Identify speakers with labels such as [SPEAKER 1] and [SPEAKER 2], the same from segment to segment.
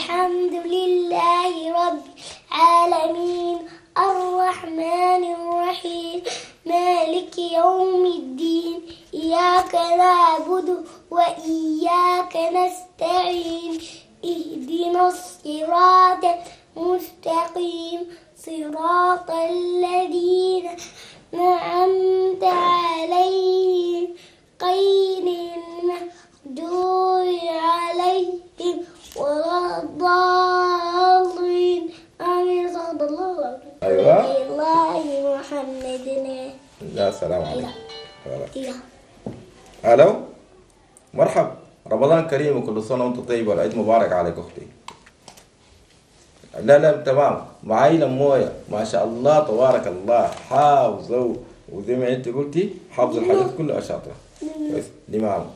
[SPEAKER 1] الحمد لله رب العالمين. الرحمن الرحيم. مالك يوم الدين. إياك نعبد وإياك نستعين. اهدنا الصراط المستقيم. صراط الذين أنعمت عليهم غير المغضوب عليهم ولا الضالين آمين. صلى الله. عليه وسلم
[SPEAKER 2] أيوة.
[SPEAKER 1] الله محمد.
[SPEAKER 2] لا السلام عليكم.
[SPEAKER 1] يا
[SPEAKER 2] ألو. مرحب رمضان كريم وكل سنه وانت طيب والعيد مبارك عليك أختي. لا لا تمام. معاي لمويه ما شاء الله تبارك الله. حافظه وزي ما أنت قلتي حافظ الحاجات كلها شاطره كويس. تمام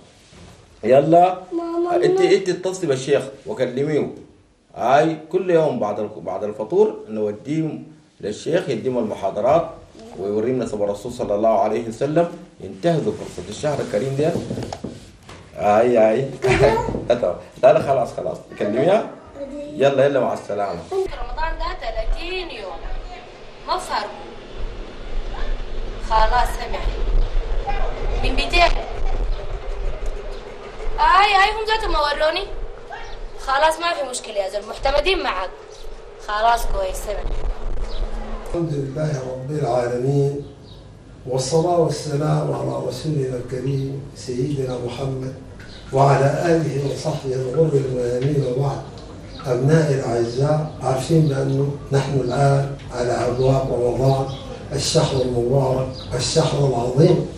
[SPEAKER 2] يلا.
[SPEAKER 1] ماما.
[SPEAKER 2] انت انت اتصلي بالشيخ وكلميه هاي كل يوم بعد ال- بعد الفطور نوديه للشيخ يديهم المحاضرات ويورينا صبر الرسول صلى الله عليه وسلم. ينتهزوا فرصة الشهر الكريم ده اي اي لا. لا لا خلاص خلاص. كلميها. يلا يلا مع السلامة.
[SPEAKER 3] رمضان ده 30 يوم. ما فرق خلاص سمعني من 200 اي اي هم ذاتهم وروني. خلاص ما في مشكلة يا زلمة محتمدين معك. خلاص كويس سمعني
[SPEAKER 4] الحمد لله رب العالمين والصلاة والسلام على رسولنا الكريم سيدنا محمد وعلى آله وصحبه الغر الميامين وبعد. أبنائي الأعزاء عارفين بأنه نحن الآن على أبواب رمضان الشهر المبارك الشهر العظيم.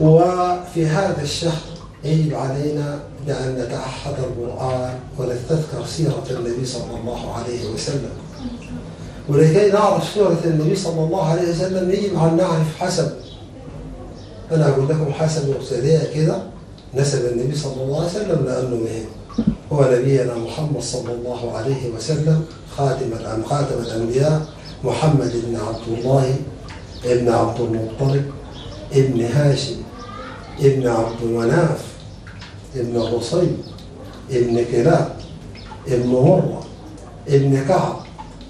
[SPEAKER 4] وفي هذا الشهر يجب علينا بأن نتعهد القرآن ونستذكر سيرة النبي صلى الله عليه وسلم. ولكي نعرف سورة النبي صلى الله عليه وسلم يجب أن نعرف حسب. أنا أقول لكم حسب سريع كده نسب النبي صلى الله عليه وسلم لأنه مهم. هو نبينا محمد صلى الله عليه وسلم خاتم خاتم الأنبياء محمد بن عبد الله ابن عبد المطلب ابن هاشم ابن عبد مناف ابن قصي ابن كلاب ابن مرة ابن كعب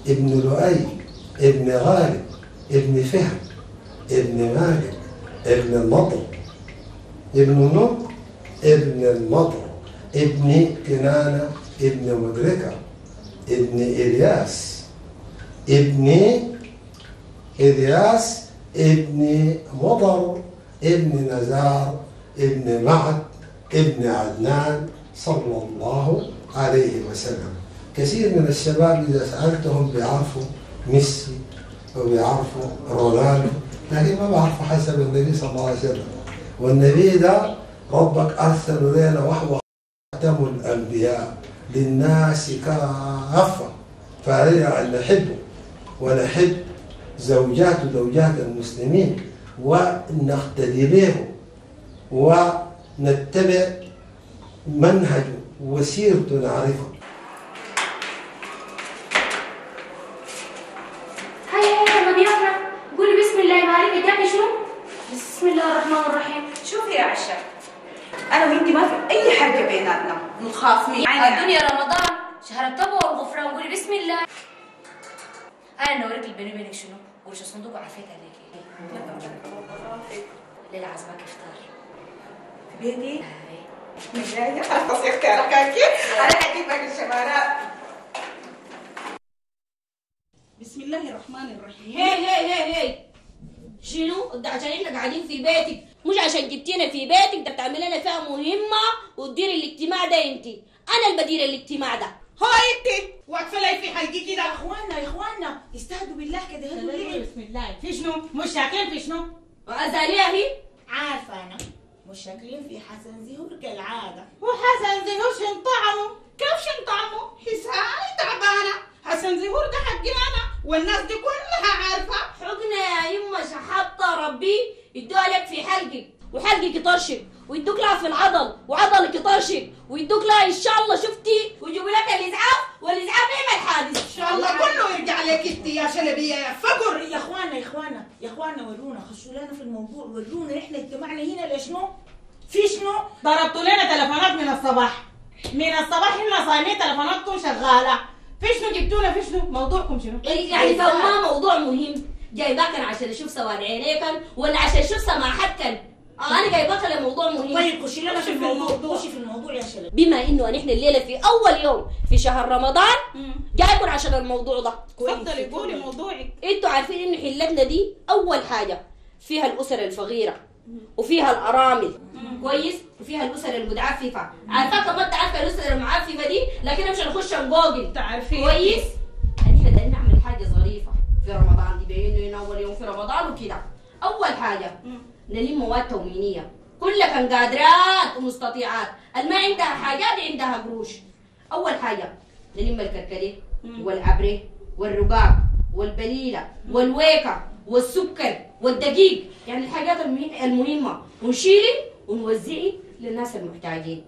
[SPEAKER 4] ابن لؤي ابن غالب ابن فهم ابن مالك ابن النضر ابن نضر ابن النضر ابن كنانة ابن مدركة. ابن إلياس ابن إلياس ابن مضر ابن نزار ابن معد. ابن عدنان صلى الله عليه وسلم. كثير من الشباب إذا سألتهم بيعرفوا ميسي وبيعرفوا رونالدو لكن ما بيعرفوا حسب النبي صلى الله عليه وسلم. والنبي ده ربك أرسل لنا وهو خاتم الأنبياء للناس كافة فعلينا أن نحبه ونحب زوجات زوجات المسلمين ونقتدي به ونتبع منهجه وسيرته نعرفها
[SPEAKER 3] هيا قولي بسم الله مالك شنو؟ بسم الله الرحمن الرحيم.
[SPEAKER 5] شوفي يا عشا أنا وانت ما في أي حاجة بيناتنا. متخاصمين
[SPEAKER 3] الدنيا رمضان. شهر والغفران قولي بسم الله. أنا نوريك البيني شنو؟ قولي شو صندوق وعافيت عليكي. ليلى عزمك إفطار.
[SPEAKER 5] بيتي. مجاية خلاص أنا الشمارات
[SPEAKER 6] بسم الله الرحمن الرحيم
[SPEAKER 7] هي هي هي هي شنو؟ ده عشان إحنا قاعدين في بيتك مش عشان جبتينا في بيتك ده بتعمل لنا فيها مهمة وتدير الاجتماع ده انت أنا اللي بدير الاجتماع ده
[SPEAKER 6] هو انت واقفه لي في حلقي كده يا اخوانا يا اخوانا استهدوا بالله كده هدوا
[SPEAKER 7] بسم الله
[SPEAKER 6] في شنو مش شاكين في شنو
[SPEAKER 7] وأزاليها هي
[SPEAKER 6] عارفه أنا مش شاكلين في حسن زهور كالعادة. وحسن زهور شن طعمه؟ كيف شن طعمه؟ حساني تعبانة. حسن زهور ده حقي أنا والناس دي كلها عارفة.
[SPEAKER 7] حقنا يا يما شحطة ربي يدوها لك في حلقك وحلقك يطرشق ويدوك لها في العضل وعضلك يطرشق ويدوك لها إن شاء الله شفتي ويجيبوا لك الاسعاف والاسعاف يعمل حادث
[SPEAKER 6] إن شاء الله كله يرجع لك انت يا شلبيه يا فقر. يا إخوانا يا إخوانا يا إخوانا ورونا خشوا لنا في الموضوع. ورونا إحنا اجتمعنا هنا لشنو؟ في شنو؟ ضربتوا لنا تلفونات من الصباح. من الصباح إحنا صايمين تلفوناتكم شغالة. في شنو جبتونا؟ في شنو؟ موضوعكم شنو؟
[SPEAKER 7] يعني فما موضوع مهم. جايباك أنا عشان أشوف سواد عينيك ولا عشان أشوف سماحتك آه أنا جايباك لموضوع مهم؟
[SPEAKER 6] طيب خشي لنا في الموضوع. خشي في الموضوع يا شلبيه
[SPEAKER 7] بما إنه نحن الليلة في أول يوم في شهر رمضان جايبكم عشان الموضوع ده.
[SPEAKER 6] تفضلي قولي موضوعك.
[SPEAKER 7] إنتوا عارفين إن حلتنا دي أول حاجة فيها الأسر الفقيرة وفيها الأرامل. كويس؟ وفيها الأسر المتعففه عارفة كمان أنت عارفة الأسر المعففه دي؟ لكن مش هنخش نجوجل
[SPEAKER 6] تعرفين
[SPEAKER 7] كويس؟ يعني إحنا بدنا نعمل حاجة ظريفة في رمضان دي بما انه أول يوم في رمضان وكده. أول حاجة نلم مواد تموينية. كلها كان قادرات ومستطيعات. اللي ما عندها حاجات عندها قروش. أول حاجة نلم الكركديه والعبره والرقاق والبليلة والويكة والسكر والدقيق. يعني الحاجات المه- المهمة. ونشيلي ونوزعي للناس المحتاجين.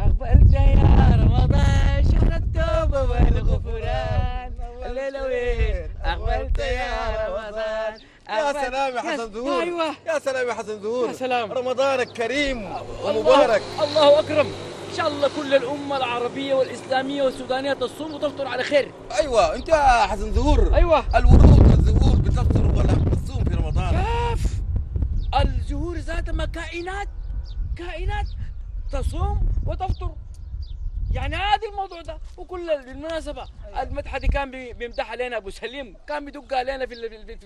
[SPEAKER 8] أقبلت يا رمضان شهر التوبة والغفران. الليلة وين أقبلت يا رمضان.
[SPEAKER 9] يا سلام يا حسن ظهور.
[SPEAKER 8] أيوة.
[SPEAKER 9] يا سلام يا حسن ظهور.
[SPEAKER 8] يا سلام.
[SPEAKER 9] رمضانك كريم ومبارك.
[SPEAKER 8] الله أكرم. إن شاء الله كل الأمة العربية والإسلامية والسودانية تصوم وتفطر على خير.
[SPEAKER 9] أيوه. أنت يا حسن ظهور.
[SPEAKER 8] أيوة.
[SPEAKER 9] الورود والزهور بتفطر ولا بتصوم في رمضان؟
[SPEAKER 8] كيف الزهور ذاتها كائنات كائنات تصوم وتفطر. يعني عادي الموضوع ده. وكل بالمناسبة المدحة دي كان بي- بيمدح علينا أبو سليم. كان بيدق علينا في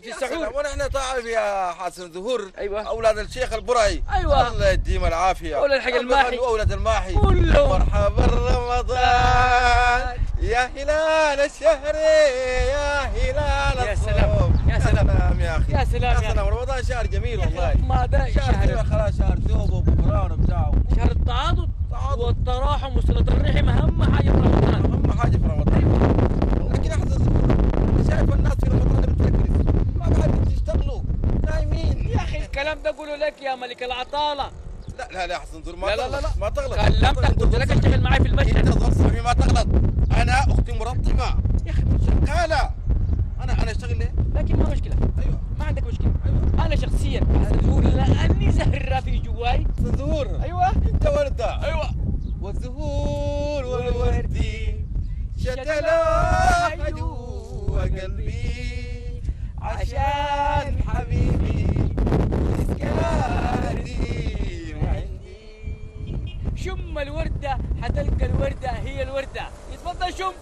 [SPEAKER 8] في,
[SPEAKER 9] سلام ونحن تعرف يا حسن ظهور.
[SPEAKER 8] أيوة.
[SPEAKER 9] أولاد الشيخ البرعي.
[SPEAKER 8] أيوة.
[SPEAKER 9] الله يديم العافية.
[SPEAKER 8] أولاد الحق الماحي.
[SPEAKER 9] واولاد الماحي.
[SPEAKER 8] كلهم.
[SPEAKER 9] مرحبا رمضان يا هلال الشهر يا هلال
[SPEAKER 8] يا سلام. يا سلام.
[SPEAKER 9] يا أخي.
[SPEAKER 8] يا سلام
[SPEAKER 9] يا سلام. رمضان شهر جميل والله.
[SPEAKER 8] ما ده
[SPEAKER 9] شهر خلاص شهر توبه وغفران وبتاع.
[SPEAKER 8] شهر التعاضد
[SPEAKER 9] تعاضد.
[SPEAKER 8] والتراحم وصلة الرحم أهم حاجة في رمضان
[SPEAKER 9] اهم حاجة في رمضان لكن يا حسن ظهور شايف الناس في رمضان بتركز ما قاعدين تشتغلوا نايمين
[SPEAKER 8] يا أخي الكلام ده قوله لك يا ملك العطالة
[SPEAKER 9] لا لا لا حسن ما
[SPEAKER 8] لا لا
[SPEAKER 9] تغلط
[SPEAKER 8] لا لا.
[SPEAKER 9] ما تغلط.
[SPEAKER 8] كلمتك قلت لك أشتغل معي في
[SPEAKER 9] أنت
[SPEAKER 8] المشهد
[SPEAKER 9] ظل صاحبي ما تغلط. أنا أختي مرطبه
[SPEAKER 8] يا أخي
[SPEAKER 9] شغاله أنا أنا أشتغل ليه؟
[SPEAKER 8] لكن ما مشكلة.
[SPEAKER 9] أيوه.
[SPEAKER 8] ما عندك مشكلة. أنا شخصيا أقول لأني زهرة في جواي.
[SPEAKER 9] ظهور
[SPEAKER 8] أيوة.
[SPEAKER 9] أنت وردة.
[SPEAKER 8] أيوة.
[SPEAKER 9] والزهور والورد شتلا جوا قلبي عشان
[SPEAKER 8] شم الوردة حتلقى الوردة هي الوردة. يتفضل شم